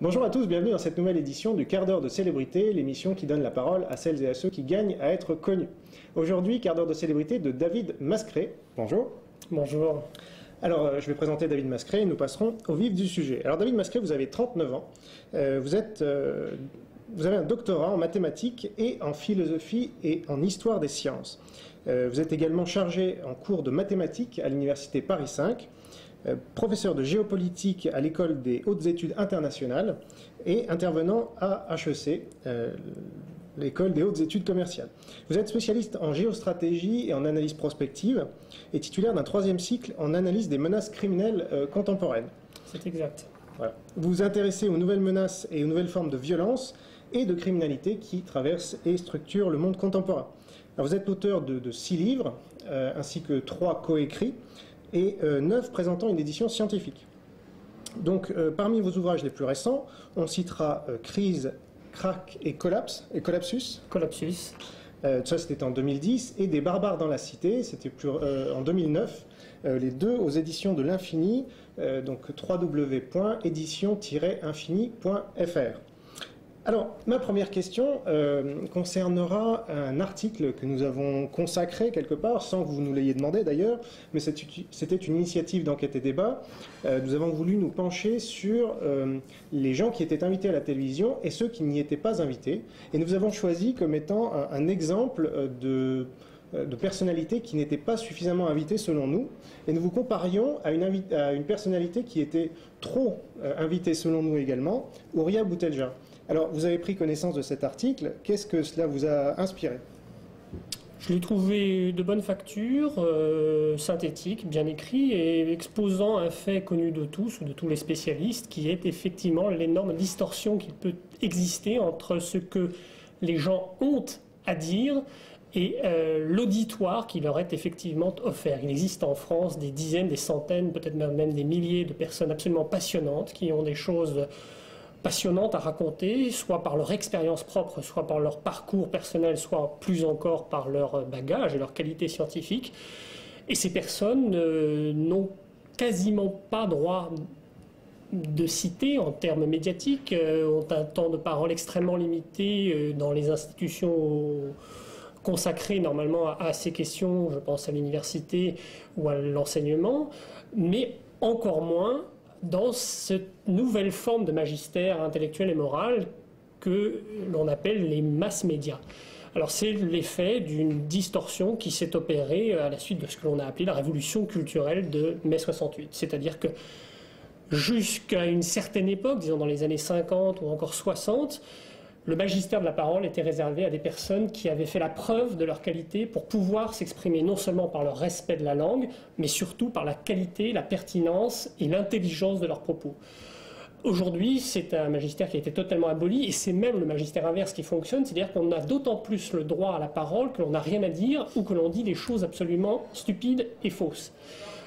Bonjour à tous, bienvenue dans cette nouvelle édition du quart d'heure de célébrité, l'émission qui donne la parole à celles et à ceux qui gagnent à être connus. Aujourd'hui, quart d'heure de célébrité de David Mascret. Bonjour. Bonjour. Alors, euh, je vais présenter David Mascret et nous passerons au vif du sujet. Alors, David Mascret, vous avez 39 ans. Euh, vous, êtes, euh, vous avez un doctorat en mathématiques et en philosophie et en histoire des sciences. Vous êtes également chargé en cours de mathématiques à l'Université Paris 5. Euh, professeur de géopolitique à l'école des hautes études internationales et intervenant à HEC, euh, l'école des hautes études commerciales. Vous êtes spécialiste en géostratégie et en analyse prospective et titulaire d'un troisième cycle en analyse des menaces criminelles euh, contemporaines. C'est exact. Vous vous intéressez aux nouvelles menaces et aux nouvelles formes de violence et de criminalité qui traversent et structurent le monde contemporain. Vous êtes l'auteur de, six livres ainsi que trois coécrits et euh, neuf présentant une édition scientifique. Donc, euh, parmi vos ouvrages les plus récents, on citera euh, Crise, Crack et Collapse, et Collapsus. Collapsus. ça, c'était en 2010. Et Des barbares dans la cité, c'était en 2009. les deux aux éditions de l'Infini, donc www.édition-infini.fr. Alors, ma première question euh, concernera un article que nous avons consacré quelque part, sans que vous nous l'ayez demandé d'ailleurs, mais c'était une initiative d'enquête et débat. Euh, nous avons voulu nous pencher sur euh, les gens qui étaient invités à la télévision et ceux qui n'y étaient pas invités. Et nous avons choisi comme étant un, exemple de de personnalités qui n'étaient pas suffisamment invitées selon nous, et nous vous comparions à une, à une personnalité qui était trop invitée selon nous également, Ouria Boutelja. Alors, vous avez pris connaissance de cet article. Qu'est-ce que cela vous a inspiré? Je l'ai trouvé de bonne facture, euh, synthétique, bien écrit et exposant un fait connu de tous ou de tous les spécialistes qui est effectivement l'énorme distorsion qui peut exister entre ce que les gens ont à dire et euh, l'auditoire qui leur est effectivement offert. Il existe en France des dizaines, des centaines, peut-être même des milliers de personnes absolument passionnantes qui ont des choses passionnantes à raconter, soit par leur expérience propre, soit par leur parcours personnel, soit plus encore par leur bagage et leur qualité scientifique. Et ces personnes euh, n'ont quasiment pas droit de citer en termes médiatiques, euh, ont un temps de parole extrêmement limité euh, dans les institutions consacrées normalement à, ces questions, je pense à l'université ou à l'enseignement, mais encore moins dans cette nouvelle forme de magistère intellectuel et moral que l'on appelle les masses médias. Alors c'est l'effet d'une distorsion qui s'est opérée à la suite de ce que l'on a appelé la révolution culturelle de mai 68. C'est-à-dire que jusqu'à une certaine époque, disons dans les années 50 ou encore 60, le magistère de la parole était réservé à des personnes qui avaient fait la preuve de leur qualité pour pouvoir s'exprimer non seulement par leur respect de la langue, mais surtout par la qualité, la pertinence et l'intelligence de leurs propos. Aujourd'hui, c'est un magistère qui a été totalement aboli et c'est même le magistère inverse qui fonctionne, c'est-à-dire qu'on a d'autant plus le droit à la parole que l'on n'a rien à dire ou que l'on dit des choses absolument stupides et fausses.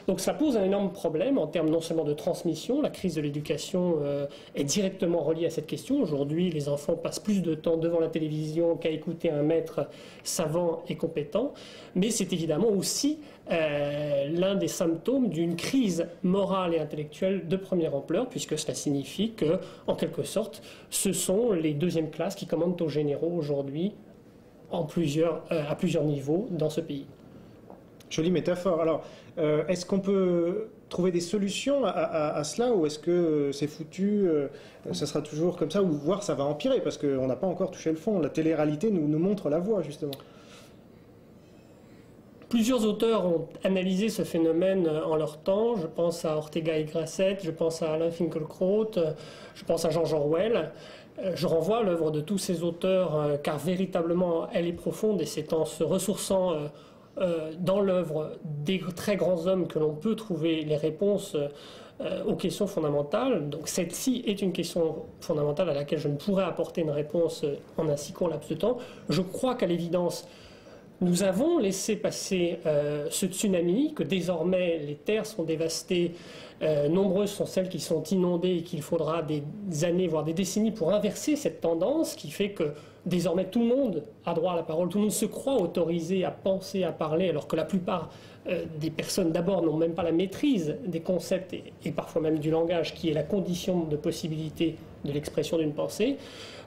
Donc ça pose un énorme problème en termes non seulement de transmission, la crise de l'éducation euh, est directement reliée à cette question. Aujourd'hui, les enfants passent plus de temps devant la télévision qu'à écouter un maître savant et compétent, mais c'est évidemment aussi euh, l'un des symptômes d'une crise morale et intellectuelle de première ampleur, puisque cela signifie que, en quelque sorte, ce sont les deuxièmes classes qui commandent aux généraux aujourd'hui euh, à plusieurs niveaux dans ce pays. Jolie métaphore. Alors, euh, est-ce qu'on peut trouver des solutions à, cela ou est-ce que c'est foutu, euh, ça sera toujours comme ça ou voir ça va empirer parce qu'on n'a pas encore touché le fond. La télé-réalité nous, montre la voie justement. Plusieurs auteurs ont analysé ce phénomène en leur temps. Je pense à Ortega y Gasset, je pense à Alain Finkielkraut, je pense à George Orwell. Euh, je renvoie l'œuvre de tous ces auteurs car véritablement elle est profonde et c'est en se ressourçant euh, dans l'œuvre des très grands hommes que l'on peut trouver les réponses euh, aux questions fondamentales. Donc celle-ci est une question fondamentale à laquelle je ne pourrais apporter une réponse en un si court laps de temps. Je crois qu'à l'évidence, Nous avons laissé passer euh, ce tsunami, que désormais les terres sont dévastées, euh, nombreuses sont celles qui sont inondées et qu'il faudra des années, voire des décennies pour inverser cette tendance qui fait que désormais tout le monde a droit à la parole, tout le monde se croit autorisé à penser, à parler, alors que la plupart euh, des personnes d'abord n'ont même pas la maîtrise des concepts et, parfois même du langage qui est la condition de possibilité de l'expression d'une pensée.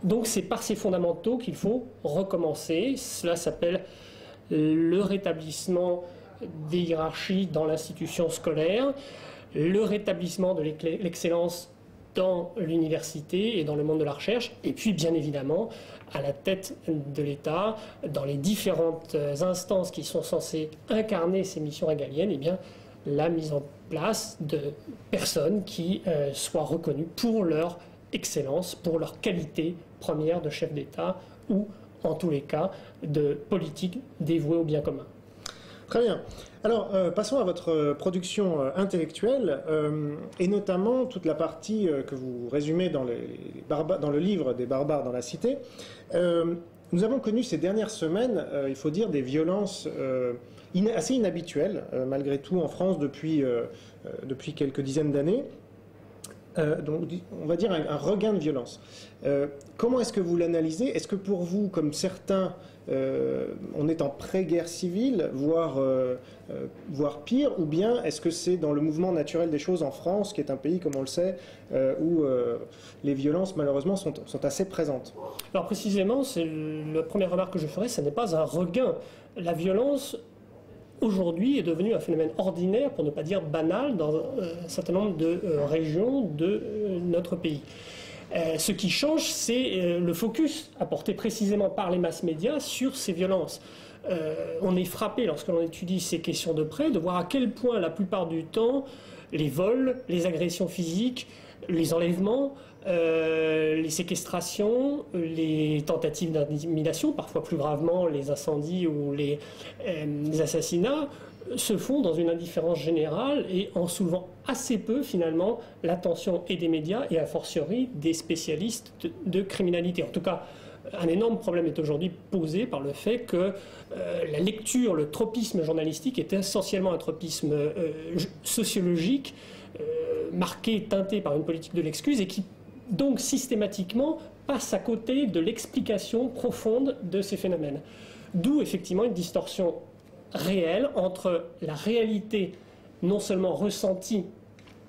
Donc c'est par ces fondamentaux qu'il faut recommencer. Cela s'appelle le rétablissement des hiérarchies dans l'institution scolaire, le rétablissement de l'excellence dans l'université et dans le monde de la recherche, et puis bien évidemment à la tête de l'État, dans les différentes instances qui sont censées incarner ces missions régaliennes, eh bien la mise en place de personnes qui euh, soient reconnues pour leur excellence, pour leur qualité première de chef d'État ou en tous les cas, de politique dévouée au bien commun. Très bien. Alors, euh, passons à votre euh, production euh, intellectuelle, et notamment toute la partie que vous résumez dans, le livre des barbares dans la cité. nous avons connu ces dernières semaines, il faut dire, des violences assez inhabituelles, malgré tout, en France depuis quelques dizaines d'années. Donc, on va dire un regain de violence. Euh, comment est-ce que vous l'analysez? Est-ce que pour vous, comme certains, euh, on est en pré-guerre civile, voire, euh, voire pire, ou bien est-ce que c'est dans le mouvement naturel des choses en France, qui est un pays, comme on le sait, où les violences, malheureusement, sont, sont assez présentes? Alors précisément, c'est la première remarque que je ferai, ce n'est pas un regain. La violence aujourd'hui est devenue un phénomène ordinaire, pour ne pas dire banal, dans un certain nombre de régions de notre pays. Euh, ce qui change, c'est euh, le focus apporté précisément par les masses médias sur ces violences. Euh, on est frappé, lorsque l'on étudie ces questions de près, de voir à quel point la plupart du temps, les vols, les agressions physiques, les enlèvements, les séquestrations, les tentatives d'intimidation, parfois plus gravement les incendies ou les assassinats, se font dans une indifférence générale et en soulevant assez peu finalement l'attention et des médias et a fortiori des spécialistes de, criminalité. En tout cas, un énorme problème est aujourd'hui posé par le fait que euh, la lecture, le tropisme journalistique est essentiellement un tropisme euh, sociologique, euh, marqué, teinté par une politique de l'excuse et qui donc systématiquement passe à côté de l'explication profonde de ces phénomènes. D'où effectivement une distorsion réel entre la réalité non seulement ressentie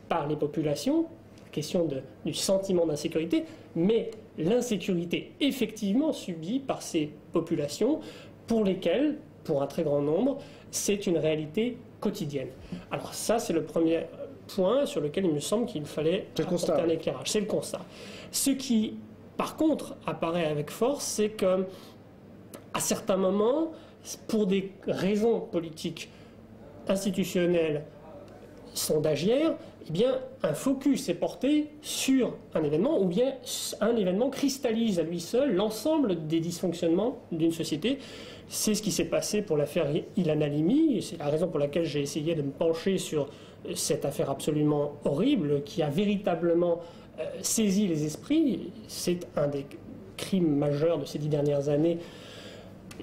par les populations, question du sentiment d'insécurité, mais l'insécurité effectivement subie par ces populations pour lesquelles, pour un très grand nombre, c'est une réalité quotidienne. Alors ça, c'est le premier point sur lequel il me semble qu'il fallait apporter un éclairage. C'est le constat. Ce qui, par contre, apparaît avec force, c'est que à certains moments, pour des raisons politiques, institutionnelles, sondagières, eh bien, un focus est porté sur un événement, ou bien un événement cristallise à lui seul l'ensemble des dysfonctionnements d'une société. C'est ce qui s'est passé pour l'affaire Ilan Halimi, et c'est la raison pour laquelle j'ai essayé de me pencher sur cette affaire absolument horrible qui a véritablement euh, saisi les esprits. C'est un des crimes majeurs de ces dix dernières années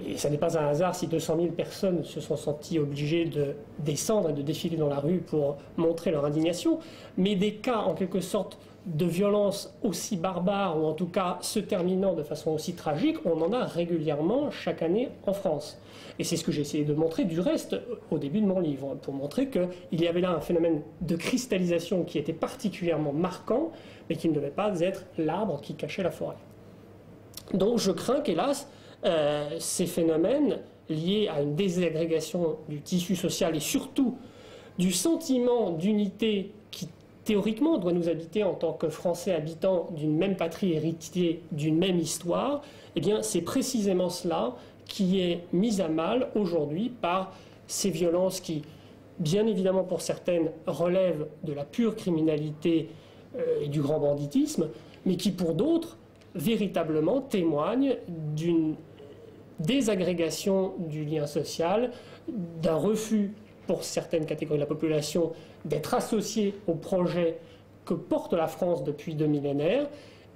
et ce n'est pas un hasard si 200 000 personnes se sont senties obligées de descendre et de défiler dans la rue pour montrer leur indignation, mais des cas en quelque sorte de violence aussi barbares, ou en tout cas se terminant de façon aussi tragique, on en a régulièrement chaque année en France. Et c'est ce que j'ai essayé de montrer du reste au début de mon livre, pour montrer qu'il y avait là un phénomène de cristallisation qui était particulièrement marquant, mais qui ne devait pas être l'arbre qui cachait la forêt. Donc je crains qu'hélas, euh, ces phénomènes liés à une désagrégation du tissu social et surtout du sentiment d'unité qui théoriquement doit nous habiter en tant que Français habitants d'une même patrie héritiers d'une même histoire, eh c'est précisément cela qui est mis à mal aujourd'hui par ces violences qui, bien évidemment pour certaines, relèvent de la pure criminalité euh, et du grand banditisme, mais qui pour d'autres véritablement témoignent d'une désagrégation du lien social, d'un refus pour certaines catégories de la population d'être associées au projet que porte la France depuis deux millénaires,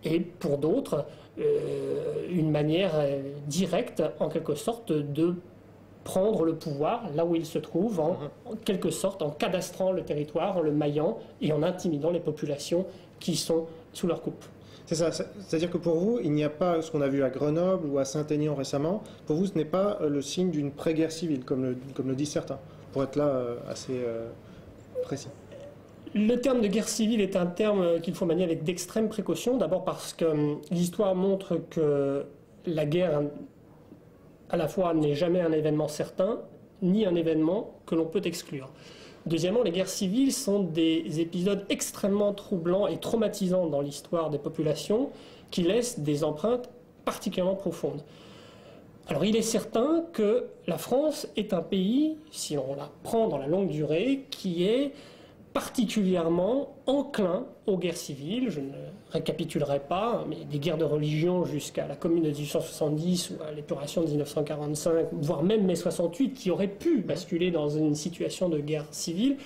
et pour d'autres, une manière euh, directe, en quelque sorte, de prendre le pouvoir là où il se trouve, en, en, quelque sorte en cadastrant le territoire, en le maillant et en intimidant les populations qui sont sous leur coupe. C'est ça, c'est-à-dire que pour vous, il n'y a pas ce qu'on a vu à Grenoble ou à Saint-Aignan récemment, pour vous ce n'est pas le signe d'une pré-guerre civile, comme le, comme le disent certains, pour être là assez précis. Le terme de guerre civile est un terme qu'il faut manier avec d'extrême précaution. D'abord parce que hum, l'histoire montre que la guerre, à la fois, n'est jamais un événement certain, ni un événement que l'on peut exclure. Deuxièmement, les guerres civiles sont des épisodes extrêmement troublants et traumatisants dans l'histoire des populations qui laissent des empreintes particulièrement profondes. Alors il est certain que la France est un pays, si on la prend dans la longue durée, qui est particulièrement enclin aux guerres civiles. Je ne récapitulerai pas, mais des guerres de religion jusqu'à la commune de 1870 ou à l'épuration de 1945, voire même mai 68, qui auraient pu basculer dans une situation de guerre civile.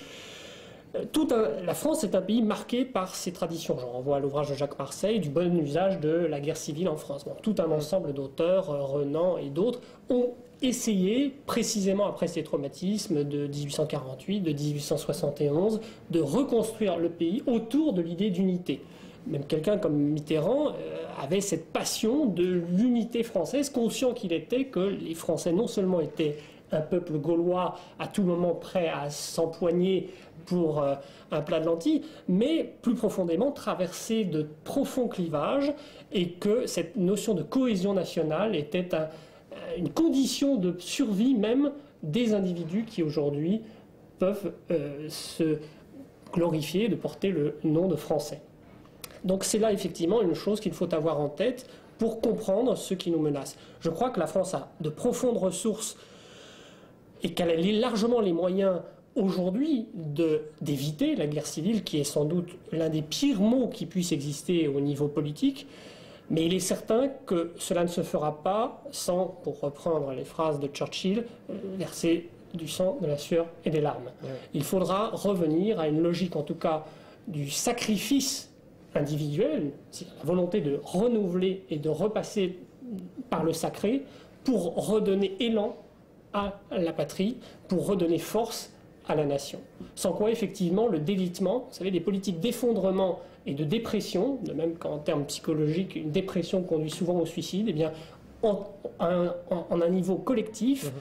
Euh, la France est un pays marqué par ses traditions. Je renvoie à l'ouvrage de Jacques Marseille du bon usage de la guerre civile en France. tout un ensemble d'auteurs, euh, Renan et d'autres, ont essayer, précisément après ces traumatismes de 1848, de 1871, de reconstruire le pays autour de l'idée d'unité. Même quelqu'un comme Mitterrand euh, avait cette passion de l'unité française, conscient qu'il était que les Français non seulement étaient un peuple gaulois à tout moment prêt à s'empoigner pour euh, un plat de lentilles, mais plus profondément traversé de profonds clivages et que cette notion de cohésion nationale était un, une condition de survie même des individus qui aujourd'hui peuvent euh, se glorifier de porter le nom de français. Donc c'est là effectivement une chose qu'il faut avoir en tête pour comprendre ce qui nous menace. Je crois que la France a de profondes ressources et qu'elle a largement les moyens aujourd'hui d'éviter la guerre civile, qui est sans doute l'un des pires mots qui puissent exister au niveau politique. Mais il est certain que cela ne se fera pas sans, pour reprendre les phrases de Churchill, verser du sang, de la sueur et des larmes. Il faudra revenir à une logique, en tout cas, du sacrifice individuel, la volonté de renouveler et de repasser par le sacré pour redonner élan à la patrie, pour redonner force à la nation. Sans quoi, effectivement, le délitement, vous savez, les politiques d'effondrement et de dépression, de même qu'en termes psychologiques, une dépression conduit souvent au suicide, eh bien, en, un niveau collectif, mhm.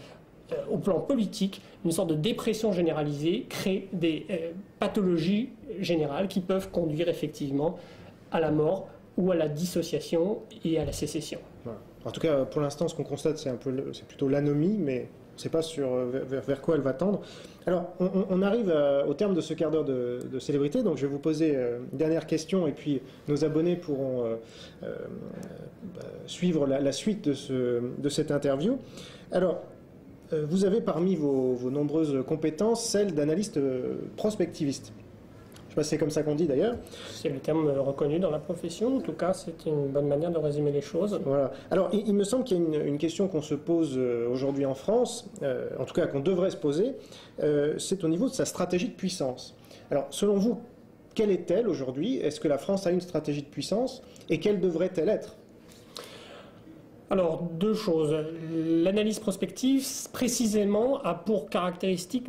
euh, au plan politique, une sorte de dépression généralisée crée des euh, pathologies générales qui peuvent conduire effectivement à la mort ou à la dissociation et à la sécession. En tout cas, pour l'instant, ce qu'on constate, c'est plutôt l'anomie, mais ne sait pas sur, euh, vers, quoi elle va tendre. Alors, on, arrive au terme de ce quart d'heure de, célébrité, donc je vais vous poser euh, une dernière question et puis nos abonnés pourront euh, bah, suivre la, suite de, ce, de, cette interview. Alors, vous avez parmi vos, vos nombreuses compétences celle d'analyste prospectiviste. Je sais pas si c'est comme ça qu'on dit d'ailleurs. C'est le terme reconnu dans la profession. En tout cas, c'est une bonne manière de résumer les choses. Voilà. Alors, il, me semble qu'il y a une, question qu'on se pose euh, aujourd'hui en France, euh, en tout cas qu'on devrait se poser, euh, c'est au niveau de sa stratégie de puissance. Alors, selon vous, quelle est-elle aujourd'hui? Est-ce que la France a une stratégie de puissance? Et quelle devrait-elle être? Alors, deux choses. L'analyse prospective, précisément, a pour caractéristique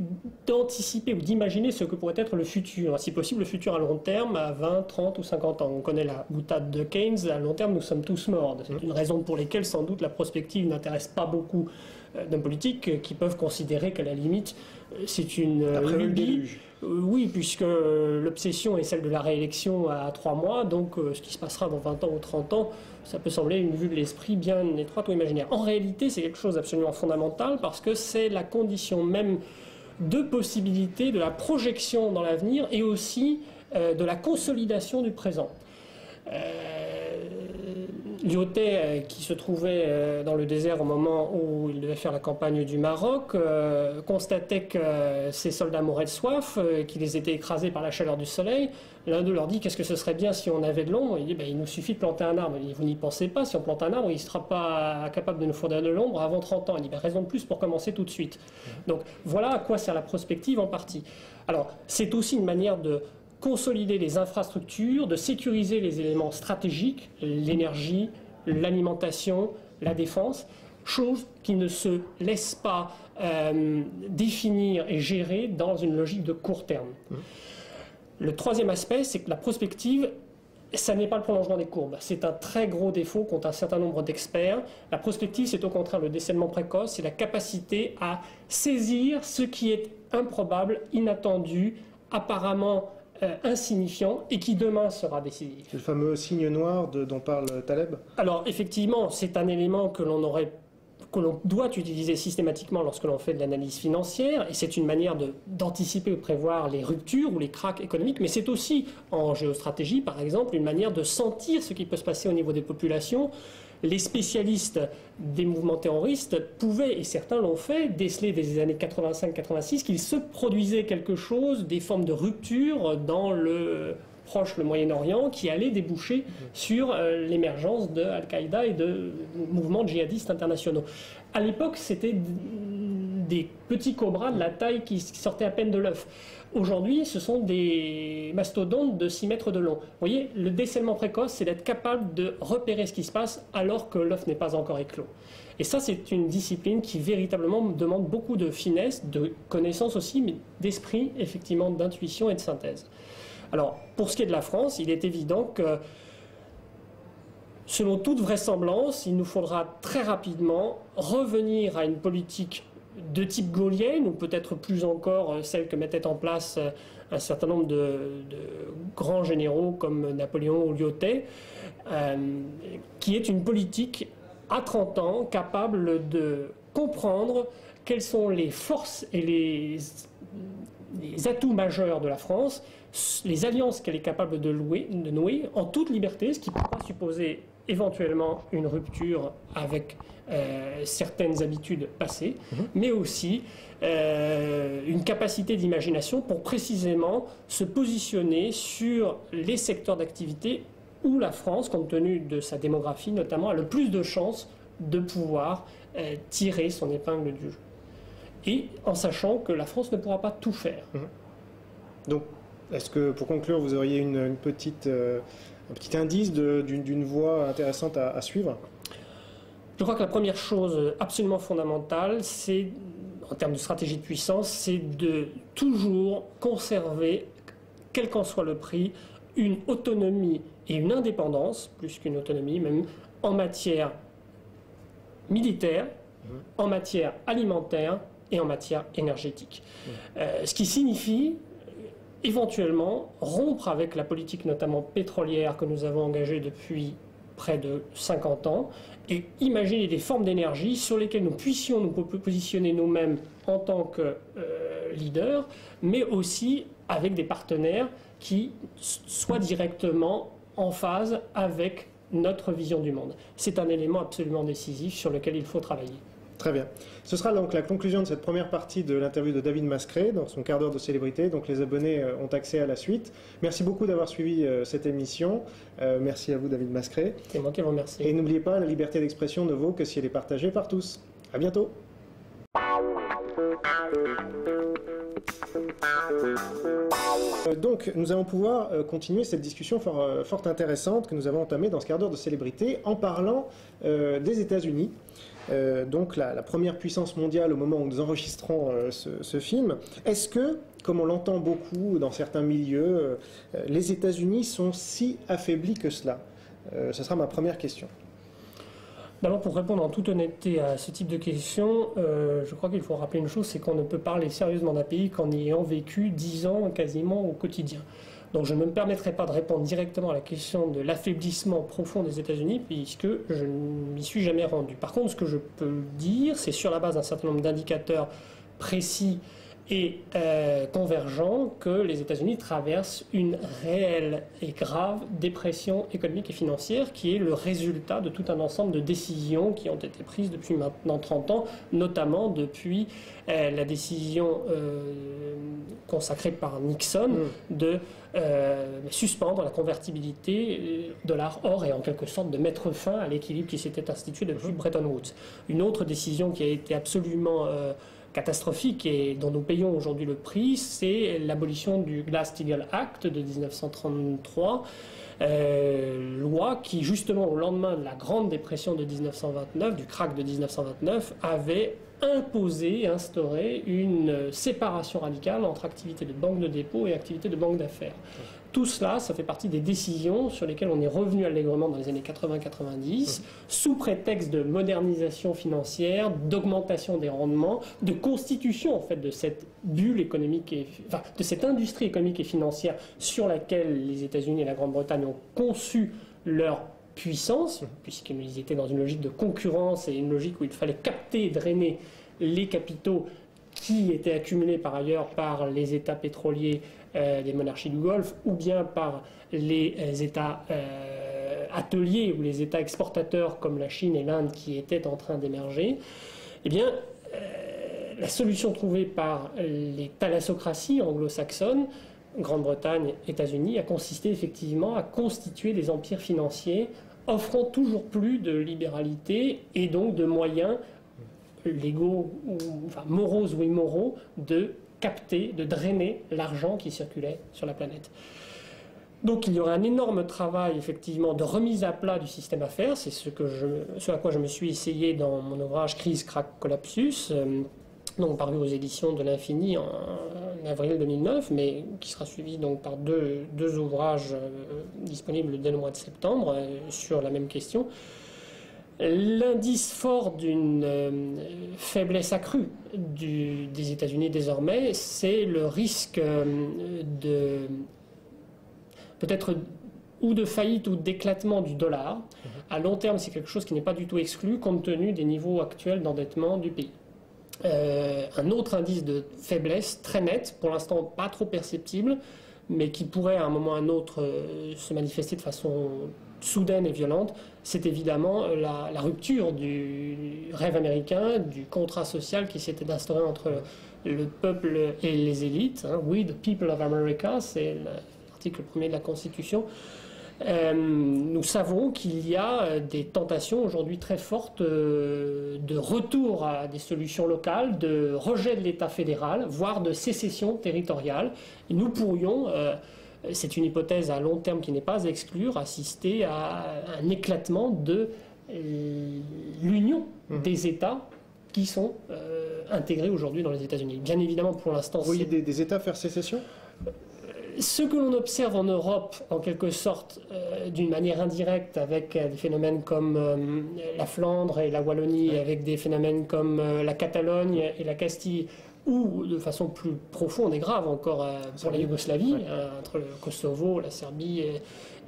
d'anticiper ou d'imaginer ce que pourrait être le futur. Si possible, le futur à long terme, à 20, 30 ou 50 ans. On connaît la boutade de Keynes, à long terme, nous sommes tous morts. C'est mmh. une raison pour laquelle, sans doute, la prospective n'intéresse pas beaucoup d'hommes politiques qui peuvent considérer qu'à la limite, euh, c'est une lubie. Euh, oui, puisque l'obsession est celle de la réélection à trois mois, donc ce qui se passera dans 20 ans ou 30 ans, ça peut sembler une vue de l'esprit bien étroite ou imaginaire. En réalité, c'est quelque chose d'absolument fondamental parce que c'est la condition même de possibilité de la projection dans l'avenir et aussi de la consolidation du présent. Lyotet, euh, qui se trouvait euh, dans le désert au moment où il devait faire la campagne du Maroc, euh, constatait que ses soldats mouraient de soif, qu'ils étaient écrasés par la chaleur du soleil. L'un d'eux leur dit Qu'est-ce que ce serait bien si on avait de l'ombre? Il dit ben, Il nous suffit de planter un arbre. Il dit Vous n'y pensez pas, si on plante un arbre, il ne sera pas capable de nous fournir de l'ombre avant 30 ans. Il dit ben, Raison de plus pour commencer tout de suite. Donc voilà à quoi sert la prospective en partie. Alors, c'est aussi une manière de consolider les infrastructures, de sécuriser les éléments stratégiques, l'énergie, l'alimentation, la défense, chose qui ne se laisse pas euh, définir et gérer dans une logique de court terme. Mmh. Le troisième aspect, c'est que la prospective, ça n'est pas le prolongement des courbes. C'est un très gros défaut qu'ont un certain nombre d'experts. La prospective, c'est au contraire le décèlement précoce, c'est la capacité à saisir ce qui est improbable, inattendu, apparemment euh, insignifiant et qui demain sera décisif. C'est le fameux signe noir dont parle Taleb? Alors effectivement, c'est un élément que l'on aurait que l'on doit utiliser systématiquement lorsque l'on fait de l'analyse financière, et c'est une manière d'anticiper ou prévoir les ruptures ou les cracks économiques, mais c'est aussi en géostratégie, par exemple, une manière de sentir ce qui peut se passer au niveau des populations. Les spécialistes des mouvements terroristes pouvaient, et certains l'ont fait, déceler dès les années 85-86 qu'il se produisait quelque chose, des formes de rupture dans le proche, le Moyen-Orient, qui allait déboucher sur euh, l'émergence de Al-Qaïda et de mouvements djihadistes internationaux. À l'époque, c'était des petits cobras de la taille qui sortaient à peine de l'œuf. Aujourd'hui, ce sont des mastodontes de 6 mètres de long. Vous voyez, le décèlement précoce, c'est d'être capable de repérer ce qui se passe alors que l'œuf n'est pas encore éclos. Et ça, c'est une discipline qui véritablement demande beaucoup de finesse, de connaissance aussi, mais d'esprit, effectivement, d'intuition et de synthèse. Alors, pour ce qui est de la France, il est évident que, selon toute vraisemblance, il nous faudra très rapidement revenir à une politique de type gaulienne, ou peut-être plus encore euh, celle que mettait en place euh, un certain nombre de, grands généraux comme Napoléon ou Lyotet, euh, qui est une politique à 30 ans capable de comprendre quelles sont les forces et les, atouts majeurs de la France les alliances qu'elle est capable de, de nouer en toute liberté, ce qui pourra supposer éventuellement une rupture avec euh, certaines habitudes passées, mhm. mais aussi euh, une capacité d'imagination pour précisément se positionner sur les secteurs d'activité où la France, compte tenu de sa démographie notamment, a le plus de chances de pouvoir euh, tirer son épingle du jeu. Et en sachant que la France ne pourra pas tout faire. Mhm. Donc est-ce que, pour conclure, vous auriez une, petite, un petit indice d'une voie intéressante à, suivre Je crois que la première chose absolument fondamentale, c'est, en termes de stratégie de puissance, c'est de toujours conserver, quel qu'en soit le prix, une autonomie et une indépendance, plus qu'une autonomie même, en matière militaire, mmh. en matière alimentaire et en matière énergétique. Mmh. Euh, ce qui signifie éventuellement rompre avec la politique notamment pétrolière que nous avons engagée depuis près de 50 ans et imaginer des formes d'énergie sur lesquelles nous puissions nous positionner nous-mêmes en tant que euh, leaders, mais aussi avec des partenaires qui soient directement en phase avec notre vision du monde. C'est un élément absolument décisif sur lequel il faut travailler. Très bien. Ce sera donc la conclusion de cette première partie de l'interview de David Mascret dans son quart d'heure de célébrité. Donc les abonnés euh, ont accès à la suite. Merci beaucoup d'avoir suivi euh, cette émission. Euh, merci à vous David Mascret. C'est moi qui vous remercie. Et n'oubliez pas, la liberté d'expression ne vaut que si elle est partagée par tous. À bientôt. Donc, nous allons pouvoir continuer cette discussion fort, fort, intéressante que nous avons entamée dans ce quart d'heure de célébrité en parlant des États-Unis. Euh, donc la, première puissance mondiale au moment où nous enregistrons euh, ce, film. Est-ce que, comme on l'entend beaucoup dans certains milieux, euh, les États-Unis sont si affaiblis que cela? Ce sera ma première question. D'abord, pour répondre en toute honnêteté à ce type de question, je crois qu'il faut rappeler une chose, c'est qu'on ne peut parler sérieusement d'un pays qu'en ayant vécu dix ans quasiment au quotidien. Donc je ne me permettrai pas de répondre directement à la question de l'affaiblissement profond des États-Unis, puisque je ne m'y suis jamais rendu. Par contre, ce que je peux dire, c'est sur la base d'un certain nombre d'indicateurs précis et euh, convergent que les États-Unis traversent une réelle et grave dépression économique et financière qui est le résultat de tout un ensemble de décisions qui ont été prises depuis maintenant 30 ans, notamment depuis euh, la décision euh, consacrée par Nixon mm. de suspendre la convertibilité dollar-or et en quelque sorte de mettre fin à l'équilibre qui s'était institué depuis mm-hmm. Bretton Woods. Une autre décision qui a été absolument catastrophique et dont nous payons aujourd'hui le prix, c'est l'abolition du Glass-Steagall Act de 1933. Euh, loi qui, justement, au lendemain de la Grande Dépression de 1929, du crack de 1929, avait imposé, instauré une séparation radicale entre activité de banque de dépôt et activité de banque d'affaires. Tout cela, ça fait partie des décisions sur lesquelles on est revenu allègrement dans les années 80-90, sous prétexte de modernisation financière, d'augmentation des rendements, de constitution en fait de cette bulle économique, et, enfin, de cette industrie économique et financière sur laquelle les États-Unis et la Grande-Bretagne ont conçu leur puissance, puisqu'ils étaient dans une logique de concurrence et une logique où il fallait capter et drainer les capitaux qui étaient accumulés par ailleurs par les États pétroliers des monarchies du Golfe ou bien par les euh, États euh, ateliers ou les États exportateurs comme la Chine et l'Inde qui étaient en train d'émerger, eh bien, la solution trouvée par les thalassocraties anglo-saxonnes, Grande-Bretagne, États-Unis, a consisté effectivement à constituer des empires financiers offrant toujours plus de libéralité et donc de moyens légaux, ou, enfin moraux ou immoraux, de capter, de drainer l'argent qui circulait sur la planète. Donc il y aurait un énorme travail effectivement de remise à plat du système à faire, c'est ce, que à quoi je me suis essayé dans mon ouvrage Crise, Crack, Collapsus, euh, donc paru aux éditions de l'Infini en, avril 2009, mais qui sera suivi donc par deux, deux ouvrages euh, disponibles dès le mois de septembre euh, sur la même question. L'indice fort d'une euh, faiblesse accrue des États-Unis désormais, c'est le risque euh, de peut-être ou de faillite ou d'éclatement du dollar. Mhm. À long terme, c'est quelque chose qui n'est pas du tout exclu compte tenu des niveaux actuels d'endettement du pays. Euh, un autre indice de faiblesse très net, pour l'instant pas trop perceptible, mais qui pourrait à un moment ou à un autre se manifester de façon soudaine et violente, c'est évidemment la, rupture du rêve américain, du contrat social qui s'était instauré entre le, peuple et les élites. Hein. We, the people of America, c'est l'article premier de la Constitution. Euh, nous savons qu'il y a des tentations aujourd'hui très fortes euh, de retour à des solutions locales, de rejet de l'État fédéral, voire de sécession territoriale. Nous pourrions euh, c'est une hypothèse à long terme qui n'est pas à exclure, assister à un éclatement de euh, l'union mmh. des États qui sont euh, intégrés aujourd'hui dans les États-Unis. Bien évidemment, pour l'instant, vous voyez des, des, États faire sécession? Ce que l'on observe en Europe, en quelque sorte, euh, d'une manière indirecte, avec des phénomènes comme la Flandre et la Wallonie, avec des phénomènes comme la Catalogne et la Castille, ou de façon plus profonde et grave encore euh, pour la Yougoslavie, euh, entre le Kosovo, la Serbie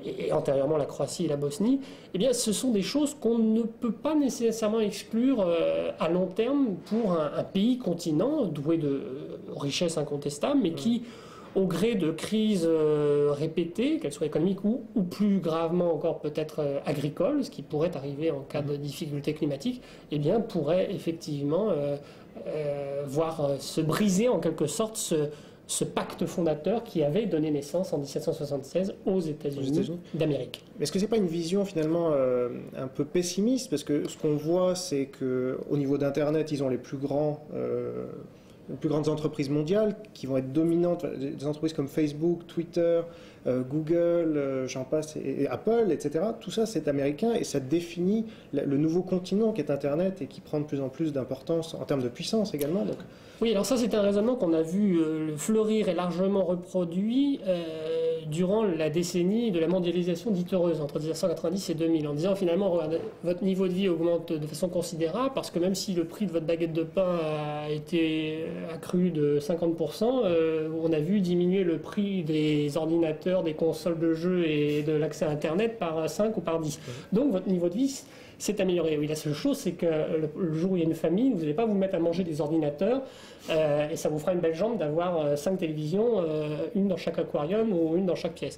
et, antérieurement la Croatie et la Bosnie, eh bien, ce sont des choses qu'on ne peut pas nécessairement exclure euh, à long terme pour un, pays continent doué de richesses incontestables, mais qui, au gré de crises répétées, qu'elles soient économiques ou, ou, plus gravement encore peut-être agricoles, ce qui pourrait arriver en cas de difficultés climatiques, eh bien, pourrait effectivement euh, voir euh, se briser en quelque sorte ce, pacte fondateur qui avait donné naissance en 1776 aux États-Unis d'Amérique. Est-ce que ce n'est pas une vision finalement euh, un peu pessimiste? Parce que ce qu'on voit, c'est qu'au niveau d'Internet, ils ont les plus grands les plus grandes entreprises mondiales qui vont être dominantes, des entreprises comme Facebook, Twitter, Google, euh, j'en passe, et, Apple, etc. Tout ça, c'est américain et ça définit le, nouveau continent qui est Internet et qui prend de plus en plus d'importance en termes de puissance également. Donc. Oui, alors ça, c'est un raisonnement qu'on a vu euh, fleurir et largement reproduit durant la décennie de la mondialisation dite heureuse, entre 1990 et 2000, en disant finalement, votre niveau de vie augmente de façon considérable parce que même si le prix de votre baguette de pain a été accru de 50%, on a vu diminuer le prix des ordinateurs des consoles de jeux et de l'accès à Internet par 5 ou par 10. Donc votre niveau de vie s'est amélioré. Oui, la seule chose, c'est que le, jour où il y a une famille, vous n'allez pas vous mettre à manger des ordinateurs euh, et ça vous fera une belle jambe d'avoir 5 euh, télévisions, euh, une dans chaque aquarium ou une dans chaque pièce.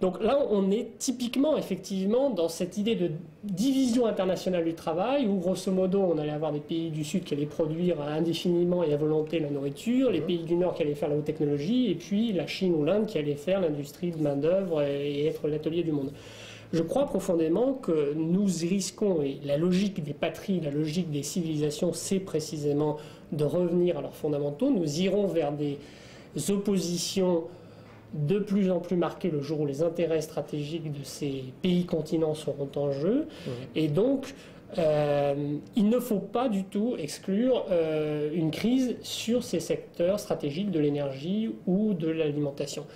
Donc là, on est typiquement, effectivement, dans cette idée de division internationale du travail, où grosso modo, on allait avoir des pays du Sud qui allaient produire indéfiniment et à volonté la nourriture, les pays du Nord qui allaient faire la haute technologie, et puis la Chine ou l'Inde qui allait faire l'industrie de main-d'œuvre et être l'atelier du monde. Je crois profondément que nous risquons, et la logique des patries, la logique des civilisations, c'est précisément de revenir à leurs fondamentaux. Nous irons vers des oppositions de plus en plus marquées le jour où les intérêts stratégiques de ces pays continents seront en jeu. Et donc, euh, il ne faut pas du tout exclure euh, une crise sur ces secteurs stratégiques de l'énergie ou de l'alimentation.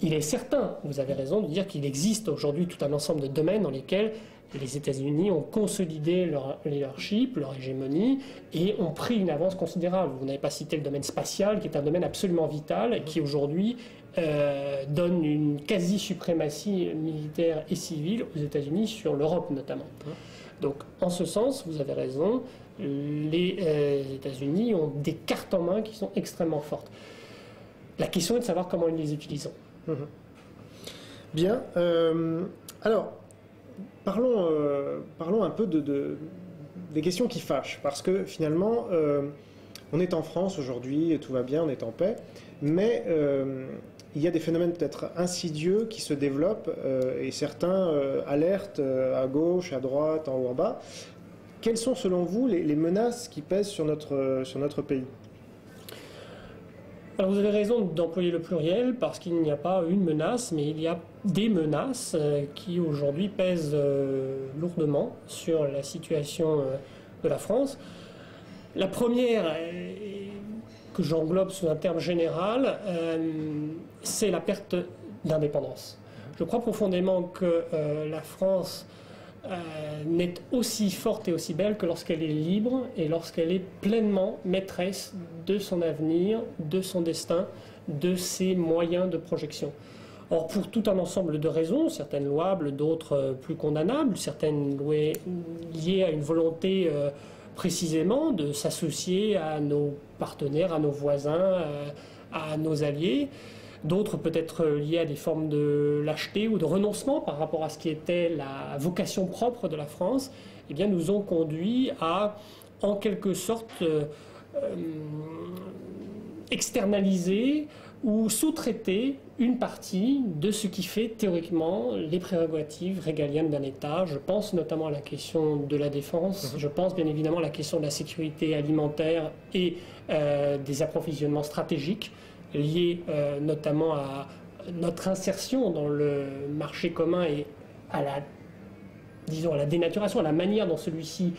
Il est certain, vous avez raison, de dire qu'il existe aujourd'hui tout un ensemble de domaines dans lesquels les États-Unis ont consolidé leur leadership, leur hégémonie, et ont pris une avance considérable. Vous n'avez pas cité le domaine spatial, qui est un domaine absolument vital, et qui aujourd'hui euh, donne une quasi-suprématie militaire et civile aux États-Unis sur l'Europe notamment. Donc, en ce sens, vous avez raison, les euh, États-Unis ont des cartes en main qui sont extrêmement fortes. La question est de savoir comment ils les utilisent. Mhm. Bien. Euh, alors, parlons, euh, parlons un peu de, des questions qui fâchent, parce que finalement, on est en France aujourd'hui, tout va bien, on est en paix, mais il y a des phénomènes peut-être insidieux qui se développent euh, et certains euh, alertent euh, à gauche, à droite, en haut, en bas. Quelles sont selon vous les, menaces qui pèsent sur notre, sur notre pays? Alors vous avez raison d'employer le pluriel parce qu'il n'y a pas une menace, mais il y a des menaces qui aujourd'hui pèsent lourdement sur la situation de la France. La première, que j'englobe sous un terme général, euh, c'est la perte d'indépendance. Je crois profondément que euh, la France euh, n'est aussi forte et aussi belle que lorsqu'elle est libre et lorsqu'elle est pleinement maîtresse de son avenir, de son destin, de ses moyens de projection. Or, pour tout un ensemble de raisons, certaines louables, d'autres plus condamnables, certaines liées à une volonté précisément de s'associer à nos partenaires, à nos voisins, euh, à nos alliés. D'autres peut-être liés à des formes de lâcheté ou de renoncement par rapport à ce qui était la vocation propre de la France, eh bien, nous ont conduit à, en quelque sorte, euh, euh, externaliser ou sous-traiter une partie de ce qui fait théoriquement les prérogatives régaliennes d'un État. Je pense notamment à la question de la défense, mhm. je pense bien évidemment à la question de la sécurité alimentaire et euh, des approvisionnements stratégiques liés euh, notamment à notre insertion dans le marché commun et à la, disons, à la dénaturation, à la manière dont celui-ci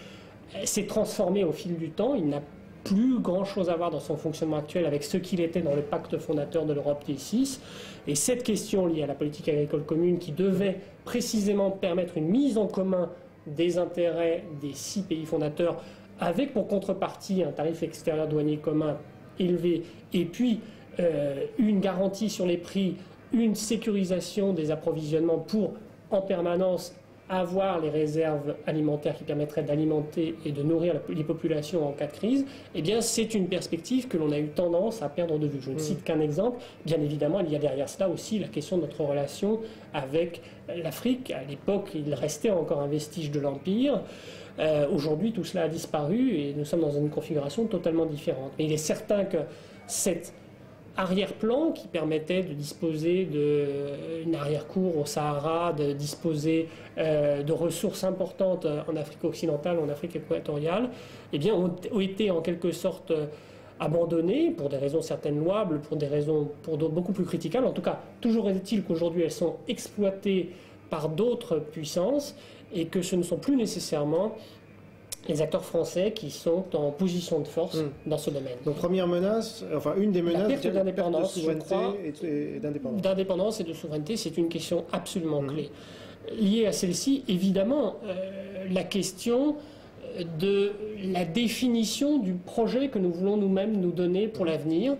s'est transformé au fil du temps. Il n'a plus grand-chose à voir dans son fonctionnement actuel avec ce qu'il était dans le pacte fondateur de l'Europe des 6. Et cette question liée à la politique agricole commune qui devait précisément permettre une mise en commun des intérêts des six pays fondateurs avec pour contrepartie un tarif extérieur douanier commun élevé et puis euh, une garantie sur les prix, une sécurisation des approvisionnements pour en permanence avoir les réserves alimentaires qui permettraient d'alimenter et de nourrir les populations en cas de crise, eh bien, c'est une perspective que l'on a eu tendance à perdre de vue. Je ne mm. cite qu'un exemple. Bien évidemment, il y a derrière cela aussi la question de notre relation avec l'Afrique. À l'époque, il restait encore un vestige de l'Empire. Euh, aujourd'hui, tout cela a disparu et nous sommes dans une configuration totalement différente. Mais il est certain que cette arrière-plan qui permettait de disposer d'une arrière-cour au Sahara, de disposer euh, de ressources importantes en Afrique occidentale, en Afrique équatoriale, eh bien, ont, été en quelque sorte euh, abandonnées pour des raisons certaines louables, pour des raisons pour beaucoup plus critiquables. En tout cas, toujours est-il qu'aujourd'hui elles sont exploitées par d'autres puissances et que ce ne sont plus nécessairement les acteurs français qui sont en position de force hmm. dans ce domaine. Donc première menace, enfin une des menaces, la perte d'indépendance, je crois, et d'indépendance. D'indépendance et de souveraineté, c'est une question absolument hmm. clé. Liée à celle-ci, évidemment, euh, la question de la définition du projet que nous voulons nous-mêmes nous donner pour l'avenir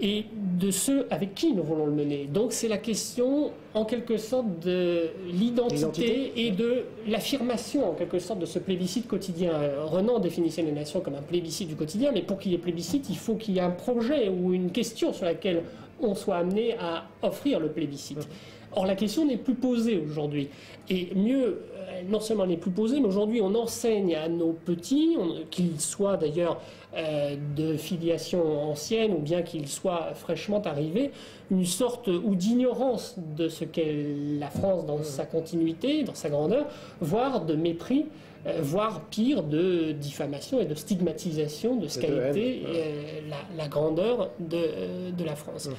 et de ceux avec qui nous voulons le mener. Donc c'est la question en quelque sorte de l'identité et de l'affirmation en quelque sorte de ce plébiscite quotidien. Renan définissait les nations comme un plébiscite du quotidien, mais pour qu'il y ait plébiscite, il faut qu'il y ait un projet ou une question sur laquelle on soit amené à offrir le plébiscite. Or, la question n'est plus posée aujourd'hui. Et mieux, non seulement n'est plus posée, mais aujourd'hui, on enseigne à nos petits, qu'ils soient d'ailleurs euh, de filiation ancienne ou bien qu'ils soient fraîchement arrivés, une sorte ou d'ignorance de ce qu'est la France dans sa continuité, dans sa grandeur, voire de mépris euh, voire pire, de diffamation et de stigmatisation de ce qu'a été euh, la, grandeur de, de la France.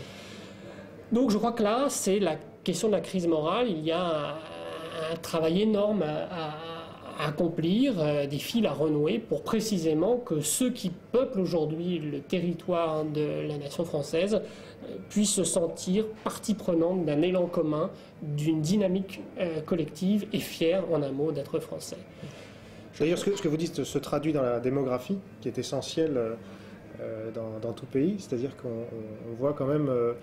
Donc je crois que là, c'est la question de la crise morale. Il y a un travail énorme à, accomplir, euh, des fils à renouer pour précisément que ceux qui peuplent aujourd'hui le territoire de la nation française euh, puissent se sentir partie prenante d'un élan commun, d'une dynamique euh, collective et fiers, en un mot, d'être français. D'ailleurs, ce que, vous dites se traduit dans la démographie, qui est essentielle euh, dans, tout pays. C'est-à-dire qu'on voit quand même, euh,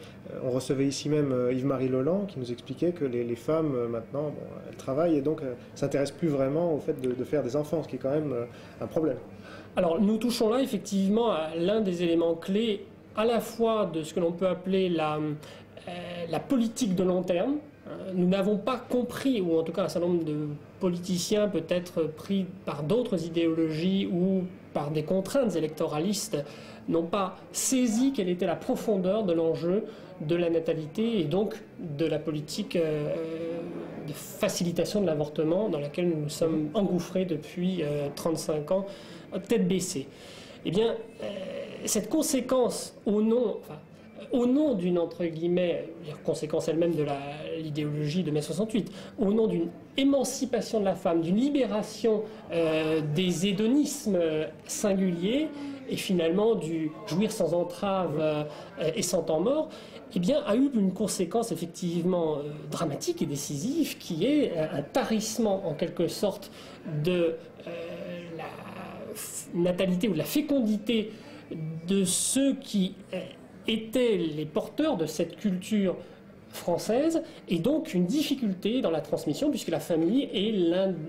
on recevait ici même euh, Yves-Marie Leland qui nous expliquait que les, femmes maintenant, elles travaillent et donc s'intéressent plus vraiment au fait de, faire des enfants, ce qui est quand même un problème. Alors nous touchons là effectivement à l'un des éléments clés à la fois de ce que l'on peut appeler la, la politique de long terme, nous n'avons pas compris, ou en tout cas un certain nombre de politiciens peut-être pris par d'autres idéologies ou par des contraintes électoralistes, n'ont pas saisi quelle était la profondeur de l'enjeu de la natalité et donc de la politique euh, de facilitation de l'avortement dans laquelle nous nous sommes engouffrés depuis 35 euh, ans, tête baissée. Eh bien, euh, cette conséquence au nom, au nom d'une, entre guillemets, conséquence elle-même de l'idéologie de mai 68, au nom d'une émancipation de la femme, d'une libération euh, des hédonismes singuliers, et finalement du jouir sans entrave euh, et sans temps mort, eh bien, a eu une conséquence effectivement euh, dramatique et décisive, qui est un tarissement en quelque sorte de la natalité ou de la fécondité de ceux qui étaient les porteurs de cette culture française et donc une difficulté dans la transmission puisque la famille est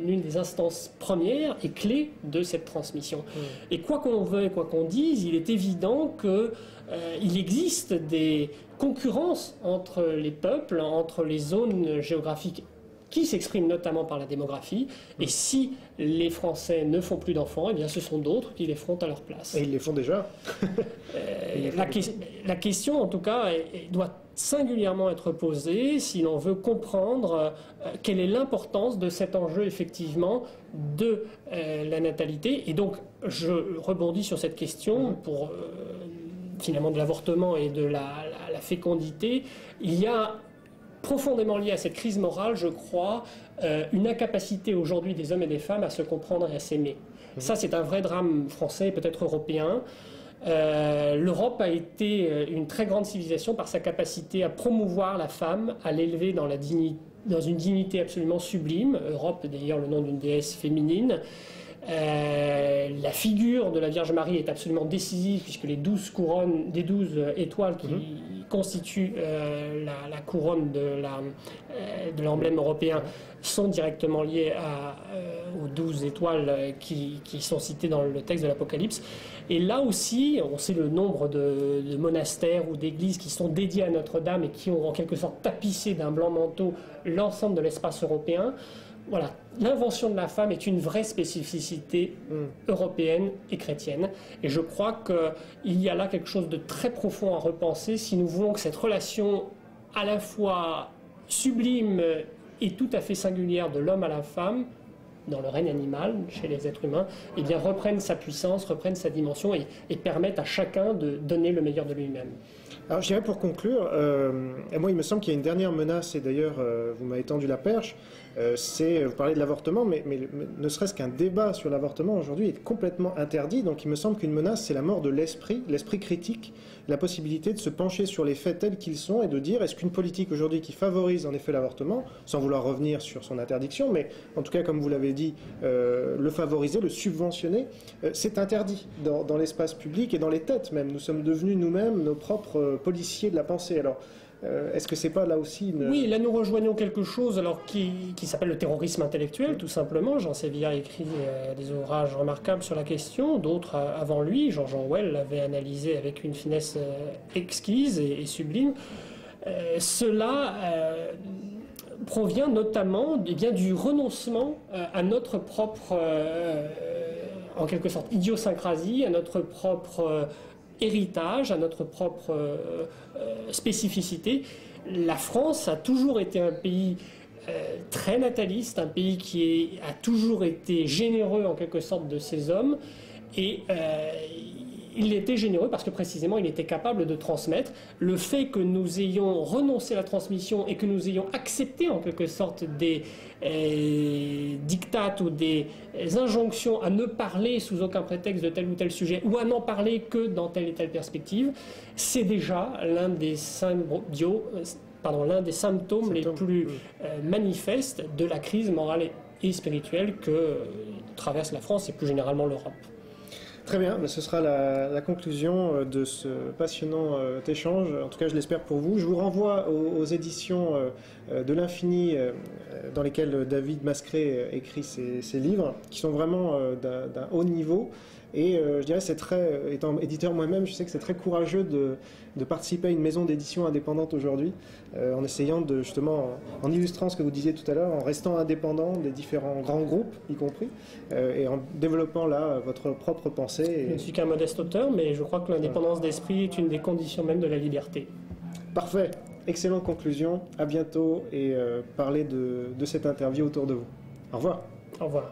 l'une des instances premières et clés de cette transmission. Mmh. Et quoi qu'on veuille, quoi qu'on dise, il est évident qu'il euh, existe des concurrences entre les peuples, entre les zones géographiques qui s'expriment notamment par la démographie. Et mmh. si les Français ne font plus d'enfants, eh bien ce sont d'autres qui les feront à leur place. Et ils les font déjà. Euh, la, question, en tout cas, doit singulièrement être posée si l'on veut comprendre euh, quelle est l'importance de cet enjeu effectivement de euh, la natalité. Et donc, je rebondis sur cette question mmh. pour finalement de l'avortement et de la, la fécondité. Il y a profondément lié à cette crise morale, je crois, euh, une incapacité aujourd'hui des hommes et des femmes à se comprendre et à s'aimer. Mhm. Ça, c'est un vrai drame français, peut-être européen. Euh, L'Europe a été euh, une très grande civilisation par sa capacité à promouvoir la femme, à l'élever dans, dans une dignité absolument sublime. Europe, d'ailleurs, le nom d'une déesse féminine. Euh, la figure de la Vierge Marie est absolument décisive puisque les douze couronnes, des douze étoiles qui mhm. constituent euh, la, couronne de euh, l'emblème européen sont directement liées aux douze étoiles qui, sont citées dans le texte de l'Apocalypse. Et là aussi, on sait le nombre de, de monastères ou d'églises qui sont dédiés à Notre-Dame et qui ont en quelque sorte tapissé d'un blanc manteau l'ensemble de l'espace européen voilà, l'invention de la femme est une vraie spécificité mm. européenne et chrétienne. Et je crois qu'il y a là quelque chose de très profond à repenser si nous voulons que cette relation à la fois sublime et tout à fait singulière de l'homme à la femme dans le règne animal, chez les êtres humains, eh bien, reprenne sa puissance, reprenne sa dimension et, et permette à chacun de donner le meilleur de lui-même. Alors, je dirais pour conclure, euh, et moi, il me semble qu'il y a une dernière menace, et d'ailleurs, euh, vous m'avez tendu la perche, euh, c'est, vous parlez de l'avortement, mais, ne serait-ce qu'un débat sur l'avortement aujourd'hui est complètement interdit. Donc il me semble qu'une menace, c'est la mort de l'esprit, l'esprit critique, la possibilité de se pencher sur les faits tels qu'ils sont et de dire est-ce qu'une politique aujourd'hui qui favorise en effet l'avortement, sans vouloir revenir sur son interdiction, mais en tout cas, comme vous l'avez dit, euh, le favoriser, le subventionner, euh, c'est interdit dans, dans l'espace public et dans les têtes même. Nous sommes devenus nous-mêmes nos propres policiers de la pensée. Alors, euh, est-ce que c'est pas là aussi une... Oui, là nous rejoignons quelque chose alors qui, s'appelle le terrorisme intellectuel, tout simplement. Jean Sévillard a écrit euh, des ouvrages remarquables sur la question, d'autres euh, avant lui. Jean Jean Well l'avait analysé avec une finesse exquise et, sublime. cela provient notamment eh bien, du renoncement à notre propre, en quelque sorte, idiosyncrasie, à notre propre héritage, à notre propre spécificité. La France a toujours été un pays très nataliste, un pays qui a toujours été généreux en quelque sorte de ses hommes et il était généreux parce que précisément il était capable de transmettre. Le fait que nous ayons renoncé à la transmission et que nous ayons accepté en quelque sorte des euh, dictates ou des injonctions à ne parler sous aucun prétexte de tel ou tel sujet ou à n'en parler que dans telle et telle perspective, c'est déjà l'un des pardon, l'un des symptômes les plus euh, manifestes de la crise morale et spirituelle que traverse la France et plus généralement l'Europe. Très bien, ce sera la, conclusion euh, de ce passionnant euh, échange, en tout cas je l'espère pour vous. Je vous renvoie aux, éditions euh, de l'infini dans lesquelles David Mascret écrit ses livres, qui sont vraiment d'un haut niveau. Et euh, je dirais, c'est très, euh, étant éditeur moi-même, je sais que c'est très courageux de, participer à une maison d'édition indépendante aujourd'hui, euh, en essayant de, justement, en, illustrant ce que vous disiez tout à l'heure, en restant indépendant des différents grands groupes, y compris, et en développant là votre propre pensée. Je ne suis qu'un modeste auteur, mais je crois que l'indépendance d'esprit est une des conditions même de la liberté. Parfait. Excellente conclusion. À bientôt et parlez de, de cette interview autour de vous. Au revoir. Au revoir.